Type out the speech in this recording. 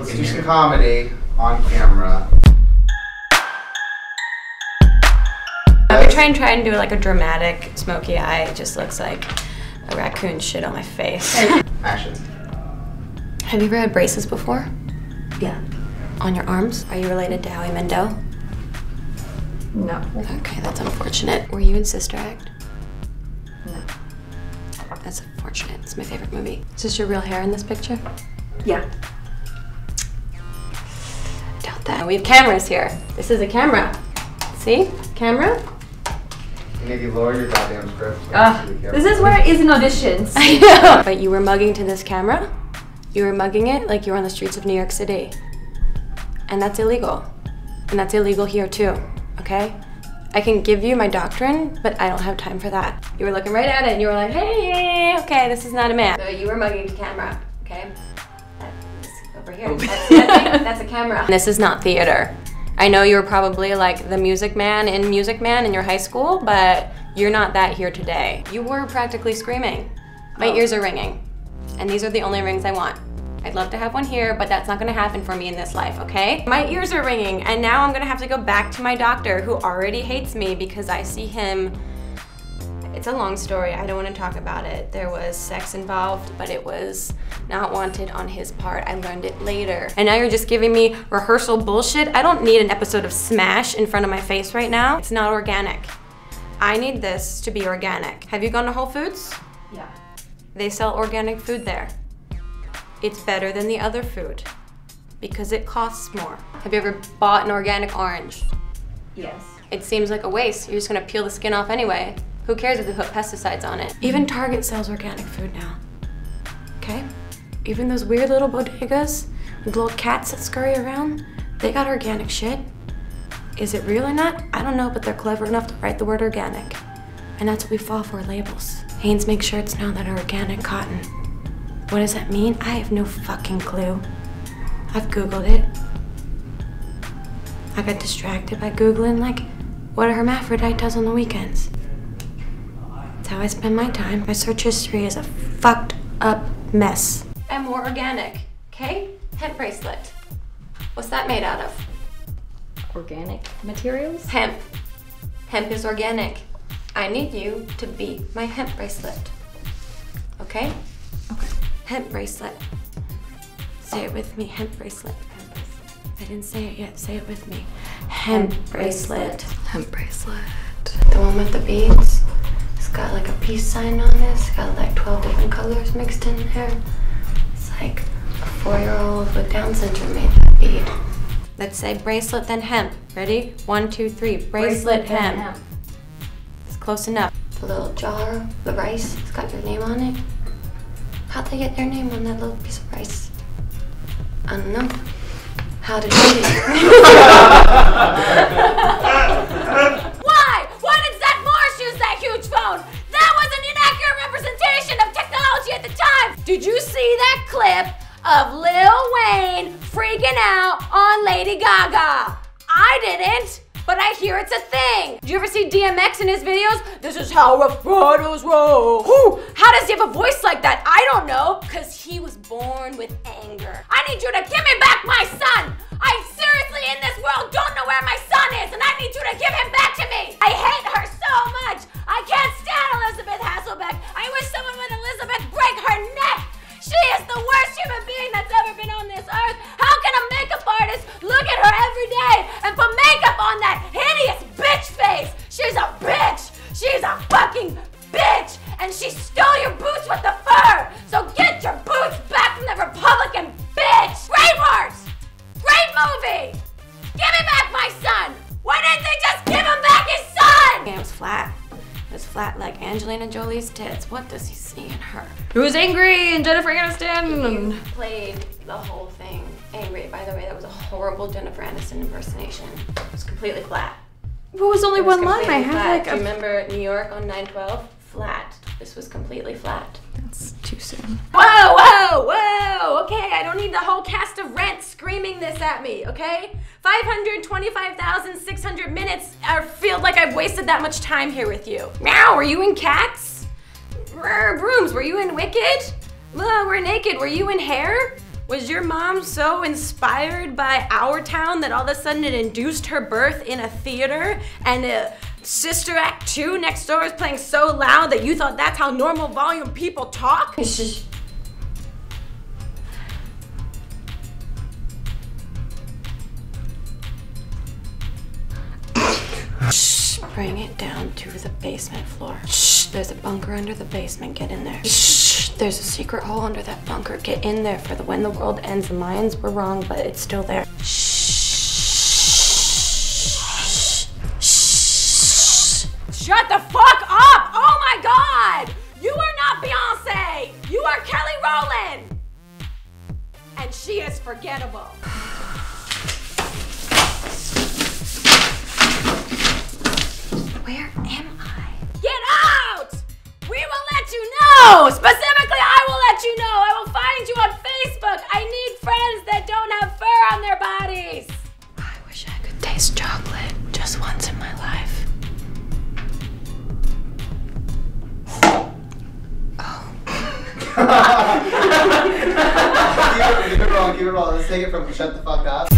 Let's do some comedy on camera. I would try and try and do like a dramatic smoky eye. It just looks like a raccoon shit on my face. Action. Have you ever had braces before? Yeah. On your arms? Are you related to Howie Mandel? No. Okay, that's unfortunate. Were you in Sister Act? No. That's unfortunate. It's my favorite movie. Is this your real hair in this picture? Yeah. I doubt that. We have cameras here. This is a camera. See? Camera? Maybe lower your goddamn script. so Uh, can see the this is where it is in auditions. I know. But you were mugging to this camera? You were mugging it like you were on the streets of New York City. And that's illegal. And that's illegal here too, okay? I can give you my doctrine, but I don't have time for that. You were looking right at it and you were like, hey, okay, this is not a man. So you were mugging to camera, okay? Over here. That's, that's, that's a camera. This is not theater. I know you were probably like the music man in Music Man in your high school, but you're not that here today. You were practically screaming. My Oh. ears are ringing. And these are the only rings I want. I'd love to have one here, but that's not gonna happen for me in this life, okay? My ears are ringing, and now I'm gonna have to go back to my doctor who already hates me because I see him. It's a long story, I don't wanna talk about it. There was sex involved, but it was not wanted on his part. I learned it later. And now you're just giving me rehearsal bullshit. I don't need an episode of Smash in front of my face right now. It's not organic. I need this to be organic. Have you gone to Whole Foods? Yeah. They sell organic food there. It's better than the other food because it costs more. Have you ever bought an organic orange? Yes. It seems like a waste. You're just gonna peel the skin off anyway. Who cares if they put pesticides on it? Even Target sells organic food now. Okay? Even those weird little bodegas with little cats that scurry around, they got organic shit. Is it real or not? I don't know, but they're clever enough to write the word organic. And that's what we fall for labels. Hanes makes shirts now that are organic cotton. What does that mean? I have no fucking clue. I've Googled it. I got distracted by Googling, like, what a hermaphrodite does on the weekends. That's how I spend my time. My search history is a fucked up mess. And more organic, okay? Hemp bracelet. What's that made out of? Organic materials? Hemp. Hemp is organic. I need you to be my hemp bracelet. Okay? Okay. Hemp bracelet. Say it with me. Hemp bracelet. Hemp bracelet. I didn't say it yet. Say it with me. Hemp, bracelet. Hemp bracelet. The one with the beads. It's got like a peace sign on this. It's got like 12 different colors mixed in there. It's like a four-year-old with Down syndrome made that bead. Let's say bracelet then hemp. Ready? One, two, three. Bracelet, hemp. It's close enough. The little jar, the rice, it's got your name on it. How'd they get their name on that little piece of rice? I don't know. How did they Why? out on Lady Gaga? I didn't. But I hear it's a thing. Do you ever see DMX in his videos? This is how riders roll. Who? How does he have a voice like that? I don't know. Cause he was born with anger. I need you to give me back my son. I seriously in this world don't know where my son is, and I need you to give him back to me. I hate her so much. Flat. It was flat like Angelina Jolie's tits. What does he see in her? Who's angry and Jennifer Aniston? You played the whole thing angry. By the way, that was a horrible Jennifer Aniston impersonation. It was completely flat. What was only It was one line? I had flat. like Do you remember New York on 912? Flat. This was completely flat. That's too soon. Whoa, whoa, whoa! Okay, I don't need the whole cast of Rent screaming this at me, okay? 525,600 minutes. I feel like I've wasted that much time here with you. Meow, were you in Cats? Brr, Brooms, were you in Wicked? Uh, we're naked, were you in Hair? Was your mom so inspired by our town that all of a sudden it induced her birth in a theater and uh, Sister Act 2 next door is playing so loud that you thought that's how normal volume people talk? Bring it down to the basement floor. Shh. There's a bunker under the basement. Get in there. Shh. There's a secret hole under that bunker. Get in there for the when the world ends. The Mayans were wrong, but it's still there. Shh. Shh. Shut the fuck up! Oh my god! You are not Beyonce! You are Kelly Rowland! And she is forgettable. Take it from shut the fuck up.